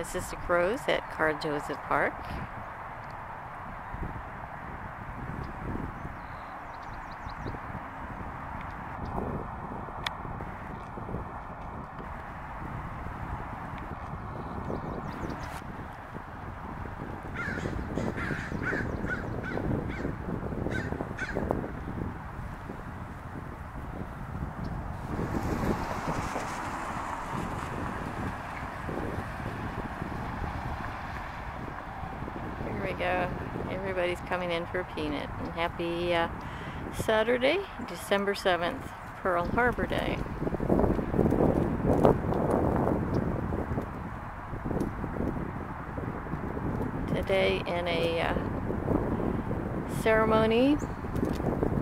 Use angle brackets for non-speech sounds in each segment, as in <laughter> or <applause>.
this is the crows at Cardoza Park. Here we go. Everybody's coming in for a peanut. And happy uh, Saturday, December 7th, Pearl Harbor Day. Today in a uh, ceremony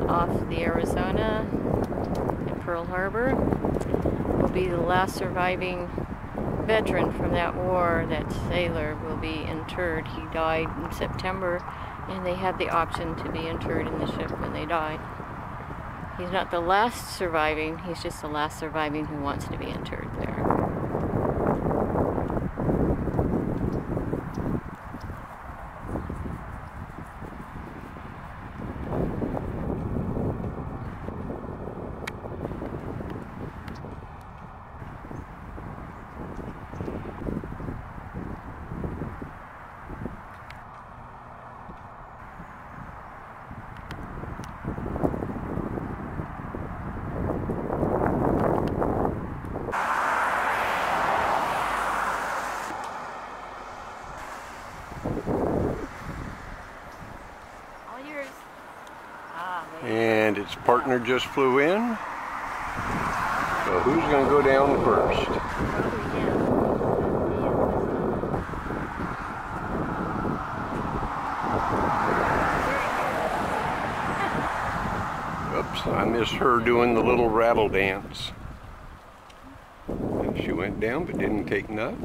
off the Arizona in Pearl Harbor will be the last surviving veteran from that war, that sailor, will be interred. He died in September, and they had the option to be interred in the ship when they died. He's not the last surviving, he's just the last surviving who wants to be interred there. All yours. Ah, there And its partner just flew in. So who's going to go down first? Oops, I missed her doing the little rattle dance. She went down but didn't take nut.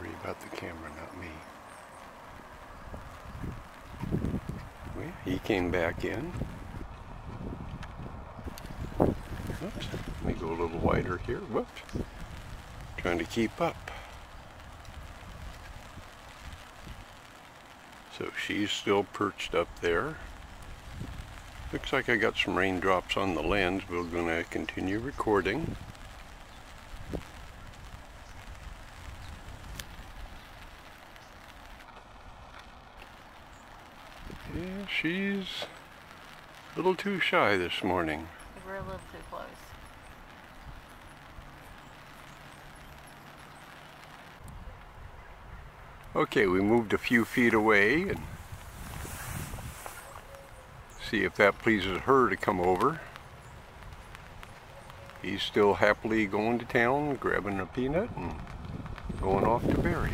Worry about the camera, not me. Well, he came back in. Oops, let me go a little wider here. Whoops. Trying to keep up. So she's still perched up there. Looks like I got some raindrops on the lens. We're going to continue recording. Yeah, she's a little too shy this morning. We're a little too close. Okay, we moved a few feet away and see if that pleases her to come over. He's still happily going to town, grabbing a peanut and going off to bury.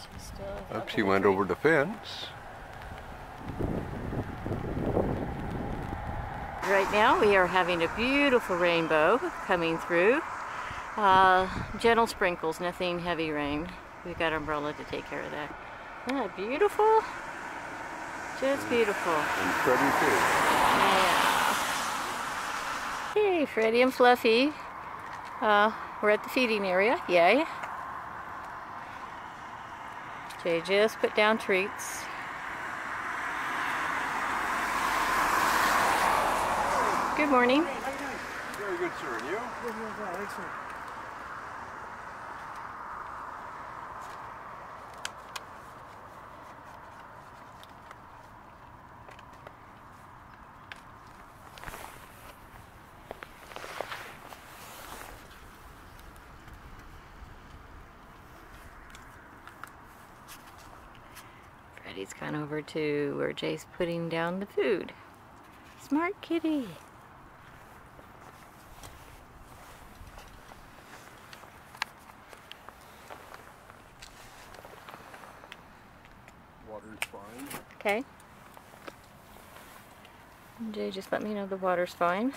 She's still Up she went over the fence. Right now we are having a beautiful rainbow coming through. Uh, gentle sprinkles, nothing heavy rain. We've got umbrella to take care of that. Isn't that beautiful? Just beautiful. And Freddie too. Yeah. Hey, Freddie and Fluffy. Uh, we're at the feeding area. Yay. Jay just put down treats. Good morning. Very good, sir. And you? He's gone over to where Jay's putting down the food. Smart kitty. Water's fine. Okay. Jay just let me know the water's fine.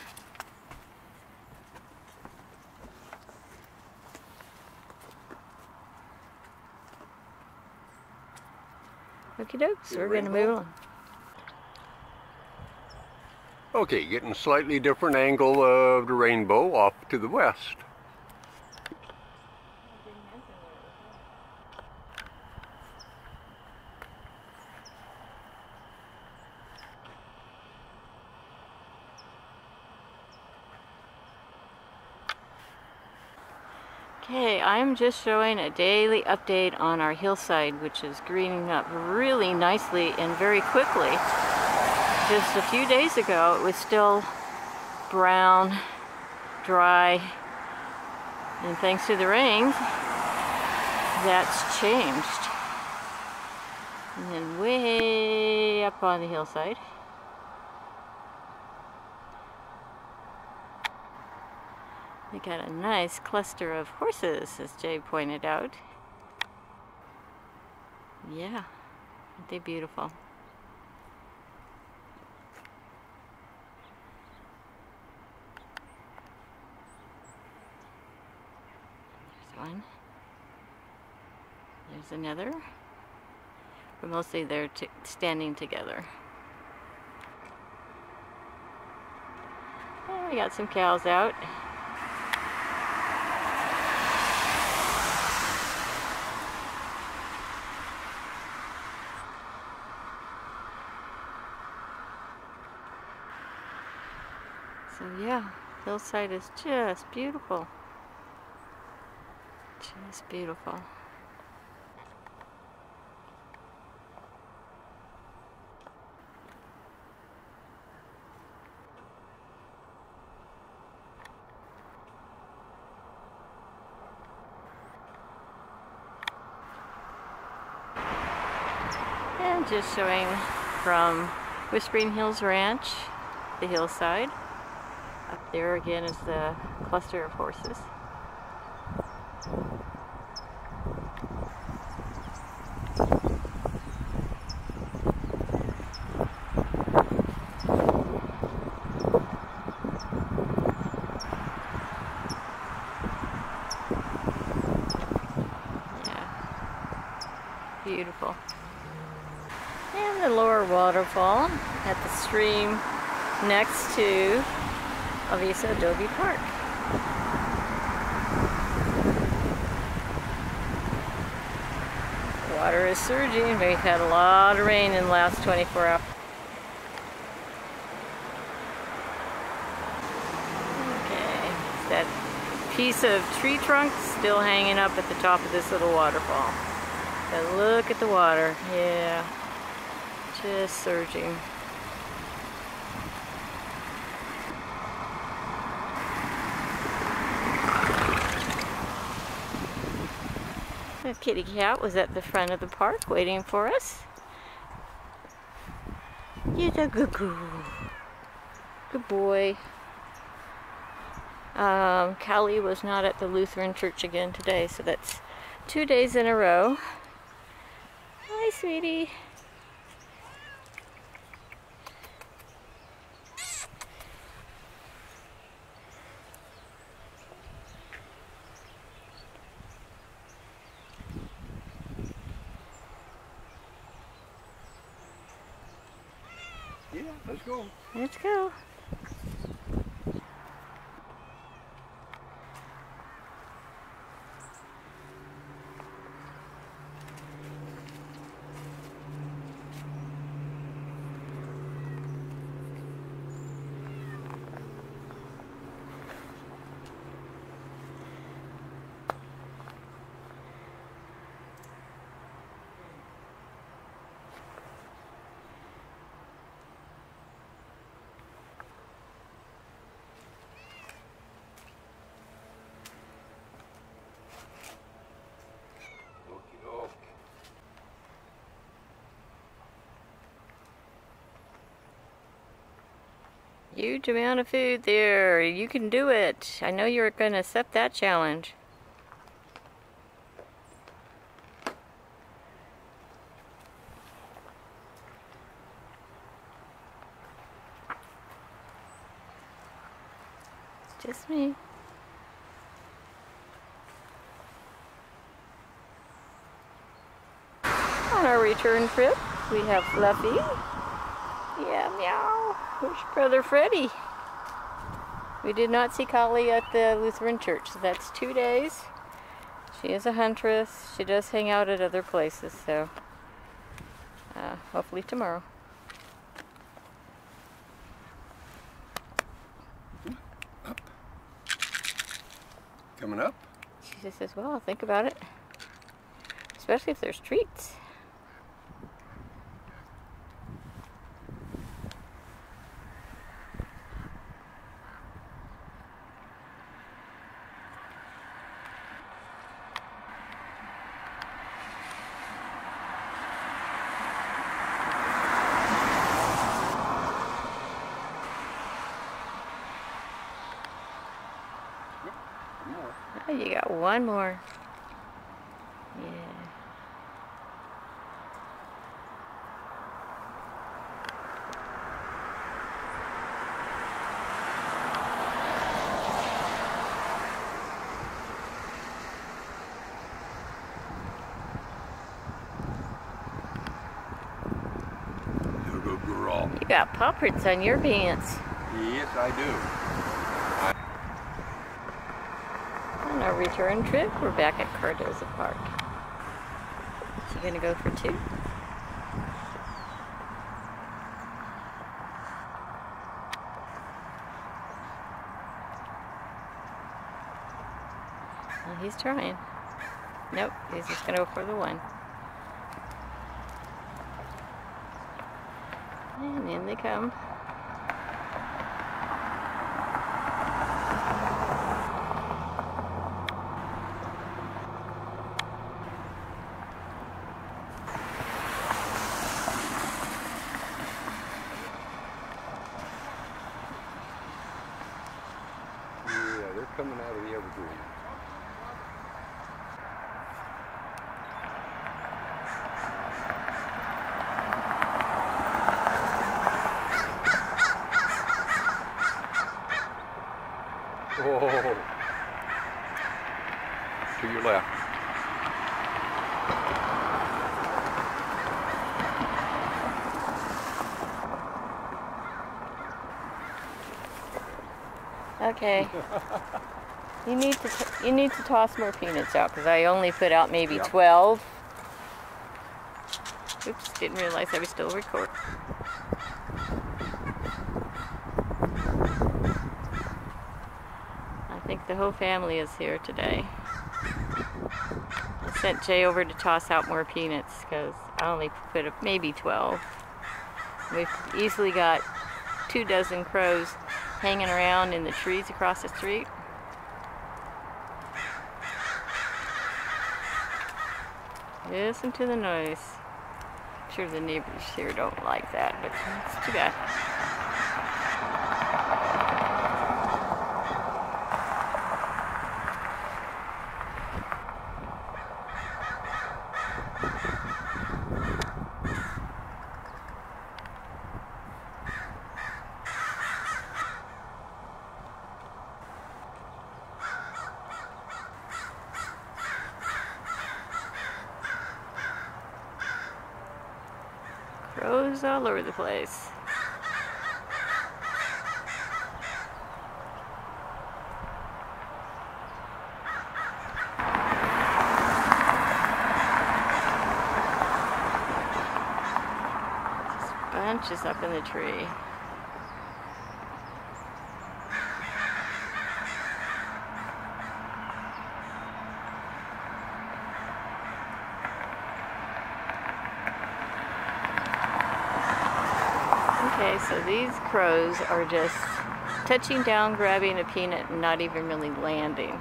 Okie we're gonna move on. Okay, getting a slightly different angle of the rainbow off to the west. Okay, I'm just showing a daily update on our hillside, which is greening up really nicely and very quickly. Just a few days ago, it was still brown, dry, and thanks to the rains, that's changed. And then way up on the hillside, we got a nice cluster of horses, as Jay pointed out. Yeah, aren't they beautiful? There's one. There's another. But mostly they're standing together. We got some cows out. So yeah, hillside is just beautiful. Just beautiful. And just showing from Whispering Hills Ranch, the hillside. There again is the cluster of horses. Beautiful. And the lower waterfall at the stream next to Alviso Adobe Park. Water is surging. We've had a lot of rain in the last 24 hours. Okay, that piece of tree trunk still hanging up at the top of this little waterfall. But look at the water. Yeah, just surging. Kitty cat was at the front of the park waiting for us. You're a good girl. Good boy. Um, Kali was not at the Lutheran church again today, so that's two days in a row. Hi, sweetie. Let's go. Let's go. Huge amount of food there. You can do it. I know you're going to accept that challenge. Just me. On our return trip, we have Fluffy, yeah, meow. Where's brother Freddie? We did not see Kali at the Lutheran church, so that's two days. She is a huntress. She does hang out at other places, so uh, hopefully tomorrow. Up. Coming up? She just says, well, I'll think about it. Especially if there's treats. You got one more. Yeah. He'll go growl. You got paw prints on your pants. Yes, I do. On our return trip, we're back at Cardoza Park. You gonna go for two? Well, he's trying. Nope, he's just gonna go for the one. And in they come. Yeah, they're coming out of the evergreen. <laughs> To your left. Okay. You need to t- you need to toss more peanuts out because I only put out maybe Yeah. 12. Oops, didn't realize I was still recording. I think the whole family is here today. I sent Jay over to toss out more peanuts because I only put up maybe 12. We've easily got two dozen crows hanging around in the trees across the street. Listen to the noise. I'm sure the neighbors here don't like that, but it's too bad. Crows all over the place. Just up in the tree. So these crows are just touching down, grabbing a peanut, and not even really landing.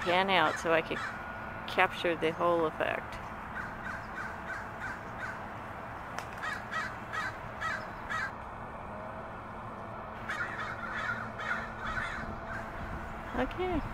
Pan out so I could capture the whole effect. Okay.